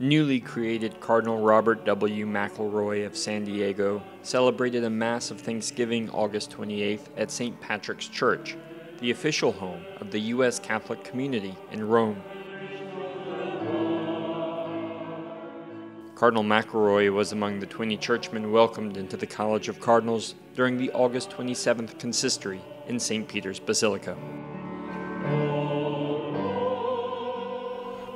Newly created Cardinal Robert W. McElroy of San Diego celebrated a Mass of Thanksgiving August 28th at St. Patrick's Church, the official home of the U.S. Catholic community in Rome. Cardinal McElroy was among the 20 churchmen welcomed into the College of Cardinals during the August 27th consistory in St. Peter's Basilica.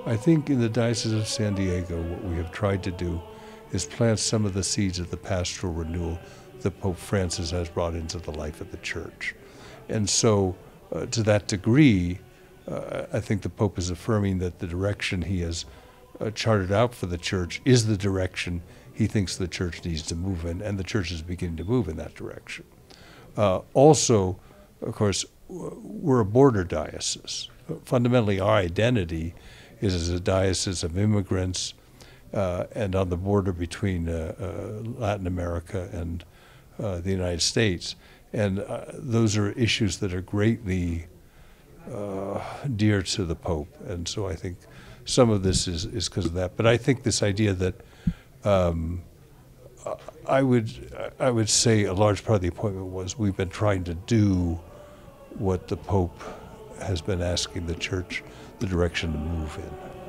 I think in the Diocese of San Diego, what we have tried to do is plant some of the seeds of the pastoral renewal that Pope Francis has brought into the life of the church. And so, uh, to that degree, uh, I think the Pope is affirming that the direction he has uh, charted out for the church is the direction he thinks the church needs to move in, and the church is beginning to move in that direction. Uh, also, of course, we're a border diocese. Fundamentally, our identity is as a diocese of immigrants uh, and on the border between uh, uh Latin America and uh, the United States. And those are issues that are greatly dear to the Pope. And so I think some of this is is because of that. But I think this idea that um, I would I would say a large part of the appointment was we've been trying to do what the Pope has been asking the church the direction to move in.